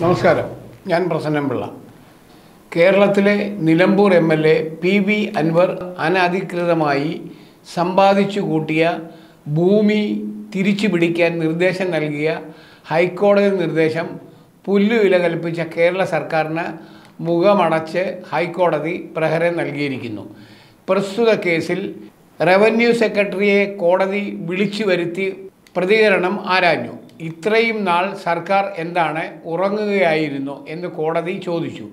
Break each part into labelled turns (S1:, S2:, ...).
S1: നമസ്കാരം. ഞാൻ പ്രസന്നംപിള്ള കേരളത്തിലെ Nilambur M L A P V Anwar അനധികൃതമായി സമ്പാദിച്ചു കൂട്ടിയ ഭൂമി തിരിച്ചു പിടിക്കാൻ നിർദ്ദേശം നൽകിയ ഹൈക്കോടതി നിർദ്ദേശം പുല്ലുവില കൽപ്പിച്ച കേരള സർക്കാരിന് മുഖമടച്ച് ഹൈക്കോടതി പ്രഹരം നൽകിയിരിക്കുന്നു. പ്രസ്തുത കേസിൽ റവന്യൂ സെക്രട്ടറിയെ കോടതി വിളിച്ചു വരുത്തി പ്രതികരണം ആരാഞ്ഞു? ഇത്രയും നാൾ സർക്കാർ എന്താണ് ഉറങ്ങുകയായിരുന്നു എന്ന് കോടതി ചോദിച്ചു.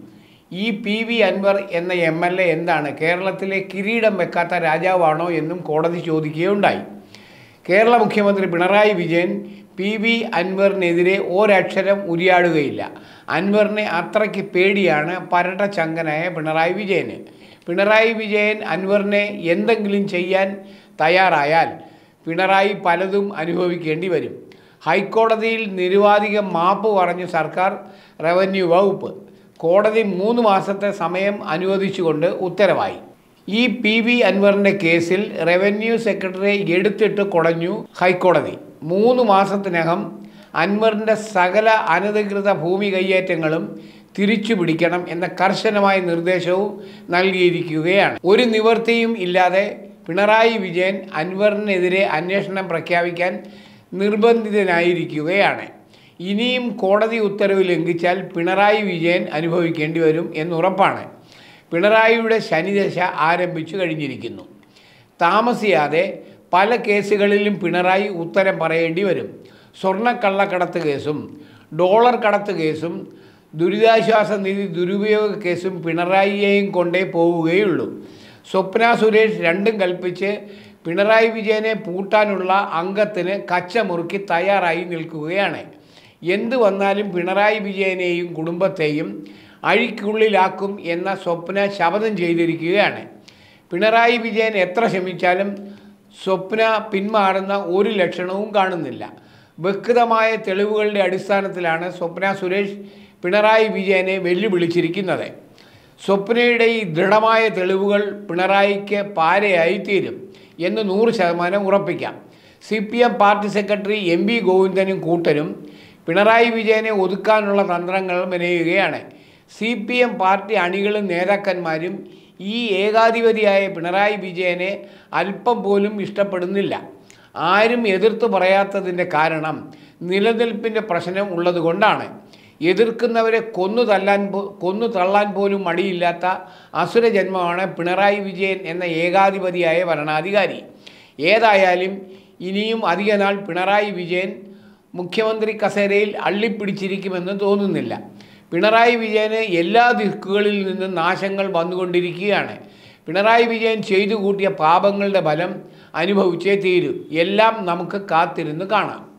S1: ഈ പി വി അൻവർ എന്ന എം എൽ എ എന്താണ്? കേരളത്തിലെ കിരീടം വെക്കാത്ത രാജാവാണോ എന്നും കോടതി ചോദിക്കുകയുണ്ടായി. കേരള മുഖ്യമന്ത്രി പിണറായി വിജയൻ പി വി അൻവറിനെതിരെ ഒരക്ഷരം ഉരിയാടുകയില്ല. അൻവറിനെ അത്രയ്ക്ക് പേടിയാണ് പരട്ട ചങ്കനായ പിണറായി വിജയന്. പിണറായി വിജയൻ അൻവറിനെ എന്തെങ്കിലും ചെയ്യാൻ തയ്യാറായാൽ പിണറായി പലതും അനുഭവിക്കേണ്ടി വരും. ഹൈക്കോടതിയിൽ നിരുവാധികം മാപ്പ് പറഞ്ഞു സർക്കാർ റവന്യൂ വകുപ്പ് കോടതി മൂന്ന് മാസത്തെ സമയം അനുവദിച്ചുകൊണ്ട് ഉത്തരവായി. ഈ പി വി അൻവറിന്റെ കേസിൽ റവന്യൂ സെക്രട്ടറിയെ എടുത്തിട്ട് കുടഞ്ഞു ഹൈക്കോടതി. മൂന്ന് മാസത്തിനകം അൻവറിന്റെ സകല അനധികൃത ഭൂമി കൈയേറ്റങ്ങളും തിരിച്ചു പിടിക്കണം എന്ന കർശനമായ നിർദ്ദേശവും നൽകിയിരിക്കുകയാണ്. ഒരു നിവൃത്തിയും ഇല്ലാതെ പിണറായി വിജയൻ അൻവറിനെതിരെ അന്വേഷണം പ്രഖ്യാപിക്കാൻ നിർബന്ധിതനായിരിക്കുകയാണ്. ഇനിയും കോടതി ഉത്തരവ് ലംഘിച്ചാൽ പിണറായി വിജയൻ അനുഭവിക്കേണ്ടി വരും എന്നുറപ്പാണ്. പിണറായിയുടെ ശനിദശ ആരംഭിച്ചു കഴിഞ്ഞിരിക്കുന്നു. താമസിയാതെ പല കേസുകളിലും പിണറായി ഉത്തരം പറയേണ്ടി വരും. സ്വർണക്കള്ളക്കടത്ത് കേസും ഡോളർ കടത്ത് കേസും ദുരിതാശ്വാസ നിധി ദുരുപയോഗ കേസും പിണറായിയെയും കൊണ്ടേ പോവുകയുള്ളൂ. സ്വപ്ന സുരേഷ് രണ്ടും കൽപ്പിച്ച് പിണറായി വിജയനെ പൂട്ടാനുള്ള അംഗത്തിന് കച്ചമുറുക്കി തയ്യാറായി നിൽക്കുകയാണ്. എന്തു വന്നാലും പിണറായി വിജയനെയും കുടുംബത്തെയും അഴിക്കുള്ളിലാക്കും എന്ന സ്വപ്ന ശപഥം ചെയ്തിരിക്കുകയാണ്. പിണറായി വിജയൻ എത്ര ശ്രമിച്ചാലും സ്വപ്ന പിന്മാറുന്ന ഒരു ലക്ഷണവും കാണുന്നില്ല. വ്യക്തമായ തെളിവുകളുടെ അടിസ്ഥാനത്തിലാണ് സ്വപ്ന സുരേഷ് പിണറായി വിജയനെ വെല്ലുവിളിച്ചിരിക്കുന്നത്. സ്വപ്നയുടെ ഈ ദൃഢമായ തെളിവുകൾ പിണറായിക്ക് പാരയായി തീരും എന്ന് നൂറ് ശതമാനം ഉറപ്പിക്കാം. C P M party secretary M V ഗോവിന്ദനും കൂട്ടരും പിണറായി വിജയനെ ഒതുക്കാനുള്ള തന്ത്രങ്ങൾ മെനയുകയാണ്. സി പി എം പാർട്ടി അണികളും നേതാക്കന്മാരും ഈ ഏകാധിപതിയായ പിണറായി വിജയനെ അല്പം പോലും ഇഷ്ടപ്പെടുന്നില്ല. ആരും എതിർത്ത് പറയാത്തതിന്റെ കാരണം നിലനിൽപ്പിന്റെ പ്രശ്നം ഉള്ളതുകൊണ്ടാണ്. എതിർക്കുന്നവരെ കൊന്നു തല്ലാൻ കൊന്നു തള്ളാൻ പോലും മടിയില്ലാത്ത അസുരജന്മമാണ് പിണറായി വിജയൻ എന്ന ഏകാധിപതിയായ ഭരണാധികാരി. ഏതായാലും ഇനിയും അധിക നാൾ പിണറായി വിജയൻ മുഖ്യമന്ത്രി കസേരയിൽ അള്ളിപ്പിടിച്ചിരിക്കുമെന്ന് തോന്നുന്നില്ല. പിണറായി വിജയന് എല്ലാ ദിക്കുകളിൽ നിന്നും നാശങ്ങൾ വന്നുകൊണ്ടിരിക്കുകയാണ്. പിണറായി വിജയൻ ചെയ്തു കൂട്ടിയ പാപങ്ങളുടെ ഫലം അനുഭവിച്ചേ തീരൂ. എല്ലാം നമുക്ക് കാത്തിരുന്ന് കാണാം.